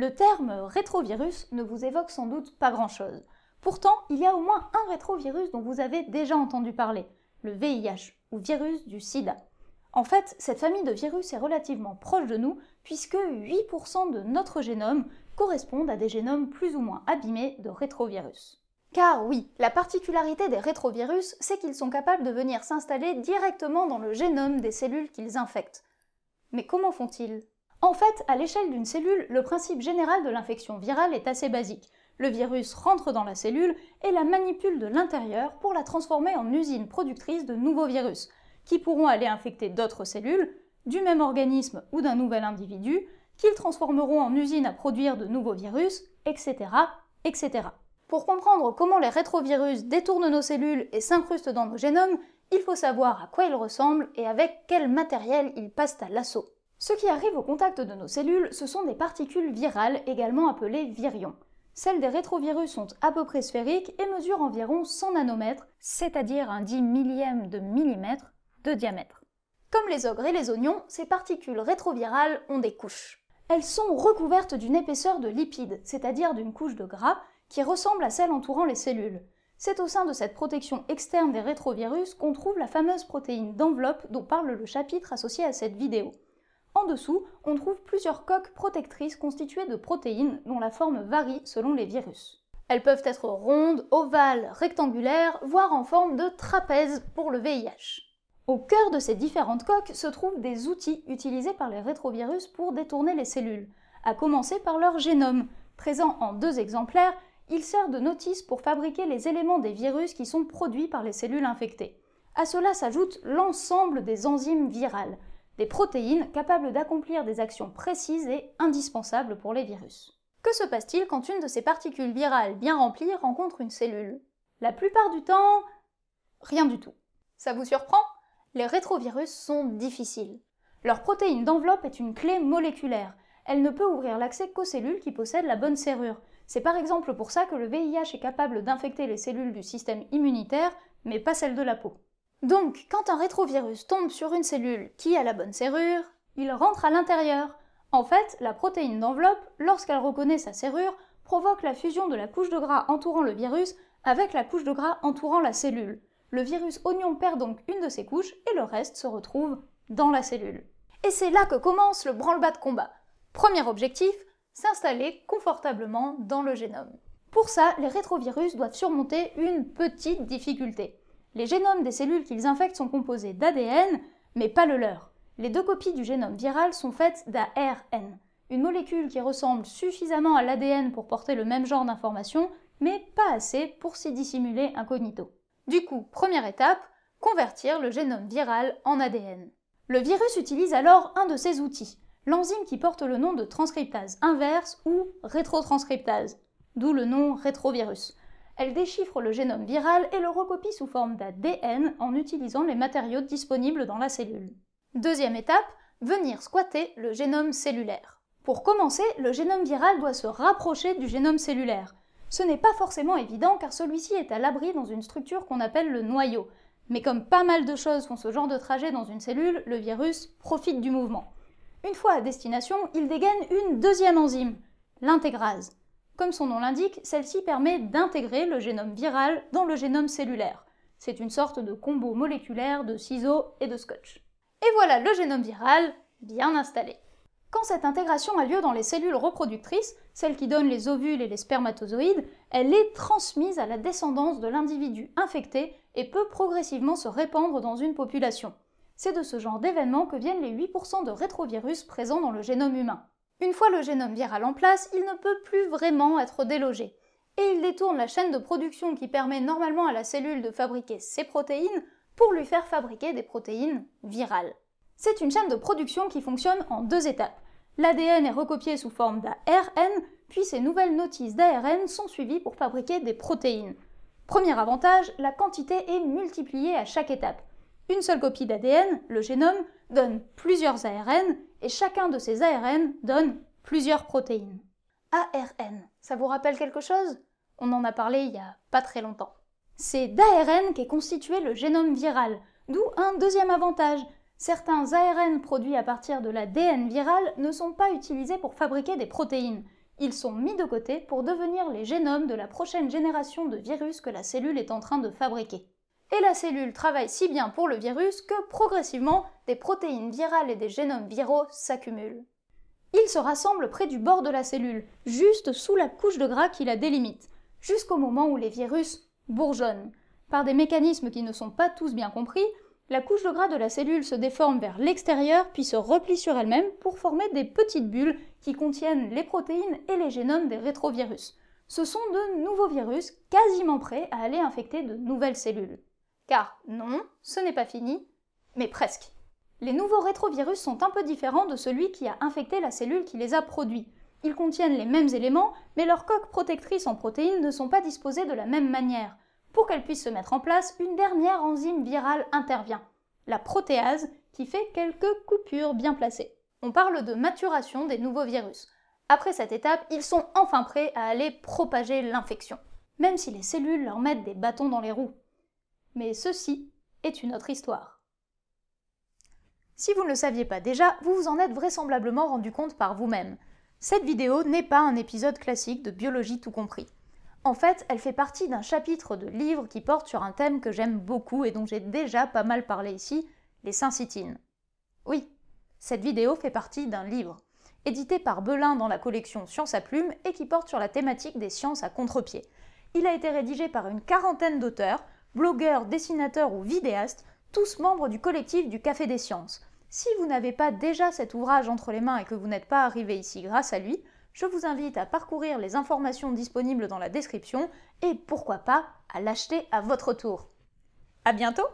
Le terme rétrovirus ne vous évoque sans doute pas grand-chose. Pourtant, il y a au moins un rétrovirus dont vous avez déjà entendu parler, le VIH, ou virus du sida. En fait, cette famille de virus est relativement proche de nous, puisque 8% de notre génome correspondent à des génomes plus ou moins abîmés de rétrovirus. Car oui, la particularité des rétrovirus, c'est qu'ils sont capables de venir s'installer directement dans le génome des cellules qu'ils infectent. Mais comment font-ils? En fait, à l'échelle d'une cellule, le principe général de l'infection virale est assez basique. Le virus rentre dans la cellule et la manipule de l'intérieur pour la transformer en usine productrice de nouveaux virus, qui pourront aller infecter d'autres cellules, du même organisme ou d'un nouvel individu, qu'ils transformeront en usine à produire de nouveaux virus, etc., etc. Pour comprendre comment les rétrovirus détournent nos cellules et s'incrustent dans nos génomes, il faut savoir à quoi ils ressemblent et avec quel matériel ils passent à l'assaut. Ce qui arrive au contact de nos cellules, ce sont des particules virales, également appelées virions. Celles des rétrovirus sont à peu près sphériques et mesurent environ 100 nanomètres, c'est-à-dire un 10 millième de millimètre de diamètre. Comme les ogres et les oignons, ces particules rétrovirales ont des couches. Elles sont recouvertes d'une épaisseur de lipides, c'est-à-dire d'une couche de gras, qui ressemble à celle entourant les cellules. C'est au sein de cette protection externe des rétrovirus qu'on trouve la fameuse protéine d'enveloppe dont parle le chapitre associé à cette vidéo. En dessous, on trouve plusieurs coques protectrices constituées de protéines dont la forme varie selon les virus. Elles peuvent être rondes, ovales, rectangulaires, voire en forme de trapèze pour le VIH. Au cœur de ces différentes coques se trouvent des outils utilisés par les rétrovirus pour détourner les cellules, à commencer par leur génome. Présent en deux exemplaires, il sert de notice pour fabriquer les éléments des virus qui sont produits par les cellules infectées. À cela s'ajoute l'ensemble des enzymes virales, des protéines capables d'accomplir des actions précises et indispensables pour les virus. Que se passe-t-il quand une de ces particules virales bien remplies rencontre une cellule? La plupart du temps, rien du tout. Ça vous surprend? Les rétrovirus sont difficiles. Leur protéine d'enveloppe est une clé moléculaire. Elle ne peut ouvrir l'accès qu'aux cellules qui possèdent la bonne serrure. C'est par exemple pour ça que le VIH est capable d'infecter les cellules du système immunitaire, mais pas celles de la peau. Donc, quand un rétrovirus tombe sur une cellule qui a la bonne serrure, il rentre à l'intérieur. En fait, la protéine d'enveloppe, lorsqu'elle reconnaît sa serrure, provoque la fusion de la couche de gras entourant le virus avec la couche de gras entourant la cellule. Le virus oignon perd donc une de ses couches et le reste se retrouve dans la cellule. Et c'est là que commence le branle-bas de combat. Premier objectif, s'installer confortablement dans le génome. Pour ça, les rétrovirus doivent surmonter une petite difficulté. Les génomes des cellules qu'ils infectent sont composés d'ADN, mais pas le leur. Les deux copies du génome viral sont faites d'ARN, une molécule qui ressemble suffisamment à l'ADN pour porter le même genre d'informations, mais pas assez pour s'y dissimuler incognito. Du coup, première étape, convertir le génome viral en ADN. Le virus utilise alors un de ses outils, l'enzyme qui porte le nom de transcriptase inverse ou rétrotranscriptase, d'où le nom rétrovirus. Elle déchiffre le génome viral et le recopie sous forme d'ADN en utilisant les matériaux disponibles dans la cellule. Deuxième étape, venir squatter le génome cellulaire. Pour commencer, le génome viral doit se rapprocher du génome cellulaire. Ce n'est pas forcément évident car celui-ci est à l'abri dans une structure qu'on appelle le noyau. Mais comme pas mal de choses font ce genre de trajet dans une cellule, le virus profite du mouvement. Une fois à destination, il dégaine une deuxième enzyme, l'intégrase. Comme son nom l'indique, celle-ci permet d'intégrer le génome viral dans le génome cellulaire. C'est une sorte de combo moléculaire de ciseaux et de scotch. Et voilà le génome viral bien installé. Quand cette intégration a lieu dans les cellules reproductrices, celles qui donnent les ovules et les spermatozoïdes, elle est transmise à la descendance de l'individu infecté et peut progressivement se répandre dans une population. C'est de ce genre d'événement que viennent les 8% de rétrovirus présents dans le génome humain. Une fois le génome viral en place, il ne peut plus vraiment être délogé. Et il détourne la chaîne de production qui permet normalement à la cellule de fabriquer ses protéines pour lui faire fabriquer des protéines virales. C'est une chaîne de production qui fonctionne en deux étapes. L'ADN est recopié sous forme d'ARN, puis ces nouvelles notices d'ARN sont suivies pour fabriquer des protéines. Premier avantage, la quantité est multipliée à chaque étape. Une seule copie d'ADN, le génome, donne plusieurs ARN, et chacun de ces ARN donne plusieurs protéines. ARN, ça vous rappelle quelque chose? On en a parlé il y a pas très longtemps. C'est d'ARN qu'est constitué le génome viral, d'où un deuxième avantage, certains ARN produits à partir de l'ADN viral ne sont pas utilisés pour fabriquer des protéines. Ils sont mis de côté pour devenir les génomes de la prochaine génération de virus que la cellule est en train de fabriquer. Et la cellule travaille si bien pour le virus que progressivement, des protéines virales et des génomes viraux s'accumulent. Ils se rassemblent près du bord de la cellule, juste sous la couche de gras qui la délimite, jusqu'au moment où les virus bourgeonnent. Par des mécanismes qui ne sont pas tous bien compris, la couche de gras de la cellule se déforme vers l'extérieur puis se replie sur elle-même pour former des petites bulles qui contiennent les protéines et les génomes des rétrovirus. Ce sont de nouveaux virus quasiment prêts à aller infecter de nouvelles cellules. Car non, ce n'est pas fini, mais presque. Les nouveaux rétrovirus sont un peu différents de celui qui a infecté la cellule qui les a produits. Ils contiennent les mêmes éléments, mais leurs coques protectrices en protéines ne sont pas disposées de la même manière. Pour qu'elles puissent se mettre en place, une dernière enzyme virale intervient, la protéase, qui fait quelques coupures bien placées. On parle de maturation des nouveaux virus. Après cette étape, ils sont enfin prêts à aller propager l'infection, même si les cellules leur mettent des bâtons dans les roues. Mais ceci est une autre histoire. Si vous ne le saviez pas déjà, vous vous en êtes vraisemblablement rendu compte par vous-même. Cette vidéo n'est pas un épisode classique de biologie tout compris. En fait, elle fait partie d'un chapitre de livre qui porte sur un thème que j'aime beaucoup et dont j'ai déjà pas mal parlé ici, les syncytines. Oui, cette vidéo fait partie d'un livre, édité par Belin dans la collection Science à plume et qui porte sur la thématique des sciences à contre-pied. Il a été rédigé par une quarantaine d'auteurs, blogueurs, dessinateurs ou vidéastes, tous membres du collectif du Café des Sciences. Si vous n'avez pas déjà cet ouvrage entre les mains et que vous n'êtes pas arrivé ici grâce à lui, je vous invite à parcourir les informations disponibles dans la description et pourquoi pas à l'acheter à votre tour. À bientôt